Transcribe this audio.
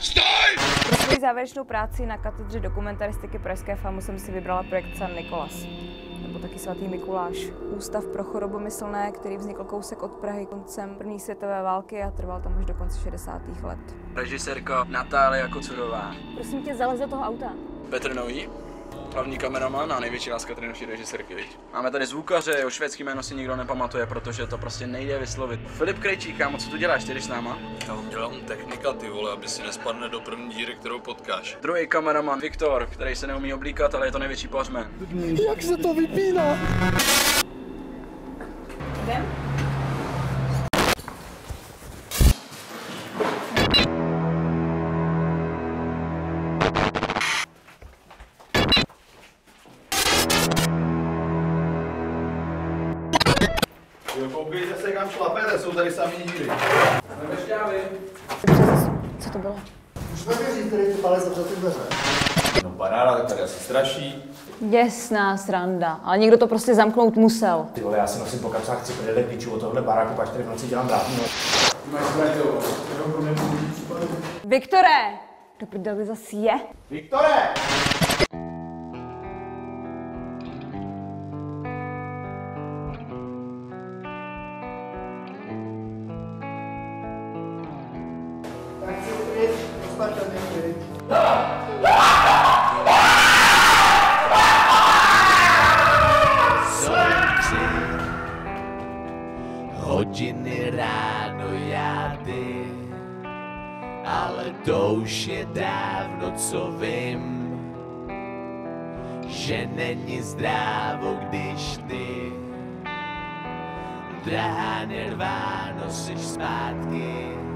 Stoj! Pro svou závěrečnou práci na katedře dokumentaristiky Pražské FAMu jsem si vybrala projekt San Nikolas nebo taky svatý Mikuláš. Ústav pro chorobomyslné, který vznikl kousek od Prahy koncem první světové války a trval tam až do konce 60. let. Režisérka Natália Kocurová. Prosím tě, zalez do toho auta. Petr Nový? Hlavní kameraman a největší láska tady naší režisérky, viď? Máme tady zvukaře, jeho švédský jméno si nikdo nepamatuje, protože to prostě nejde vyslovit. Filip Krejčík, kámo, co tu děláš, ty jdeš s náma? Já dělám technika, ty vole, aby si nespadne do první díry, kterou potkáš. Druhý kameraman, Viktor, který se neumí oblíkat, ale je to největší pařmen. Jak se to vypíná? Jo, koukejte se kam šlapete, jsou tady samý díry. Co to bylo? Už nevěří, který ty palec zavřel ty dveře. No paráda, tak tady asi straší. Děsná sranda, ale někdo to prostě zamknout musel. Ty vole, já si nosím po kapsách chci prdele piču od tohle baráku, pak tady v noci dělám dávno. Viktore! Do prdele zas je? Viktore! Pryč. Hodiny ráno já ty, ale to už je dávno, co vím, že není zdrávo, když ty drahá nirváno seš zpátky.